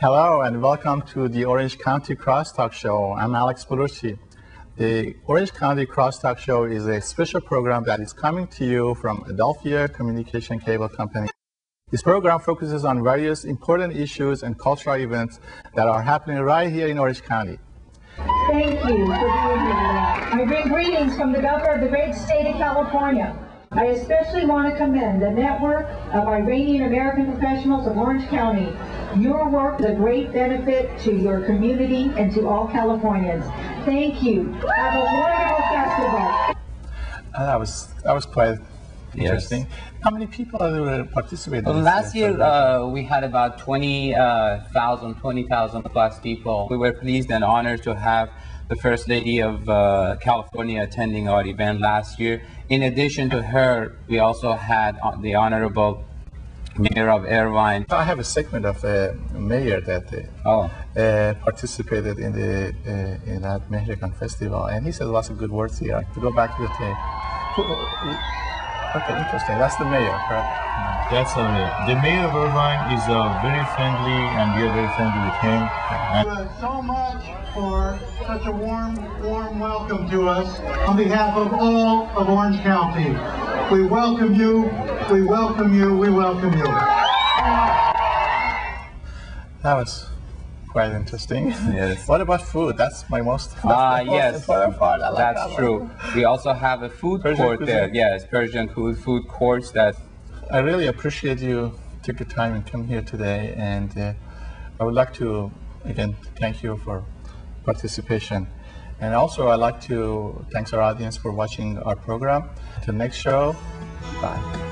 Hello and welcome to the Orange County Crosstalk Show. I'm Alex Bolourchi. The Orange County Crosstalk Show is a special program that is coming to you from Adelphia Communication Cable Company. This program focuses on various important issues and cultural events that are happening right here in Orange County. Thank you for being here. I bring greetings from the governor of the great state of California. I especially want to commend the network of Iranian American professionals of Orange County. Your work is a great benefit to your community and to all Californians. Thank you. Have a wonderful festival. Uh, that was that was quite interesting. How many people are there participating? Well, last year, uh, we had about 20,000, 20,000 plus people. We were pleased and honored to have the First Lady of uh, California attending our event last year. In addition to her, we also had uh, the Honorable Mayor of Irvine. I have a segment of a mayor that uh, Oh, uh, participated in the uh, in that Mehregan festival, and he said lots of good words here. To go back to the tape. Who- Okay, interesting. That's the mayor, correct? That's all right. The mayor of Irvine is uh, very friendly, and we are very friendly with him. And you so much for such a warm, warm welcome to us on behalf of all of Orange County. We welcome you, we welcome you, we welcome you. That was quite interesting. Yes. what about food? That's my most. Ah, that's my most yes, part. Like that's that one. true. We also have a food Persian court there. Yes, Persian food, food courts that I really appreciate you took the time and come here today, and uh, I would like to again thank you for participation. And also, I'd like to thanks our audience for watching our program. Till next show, bye.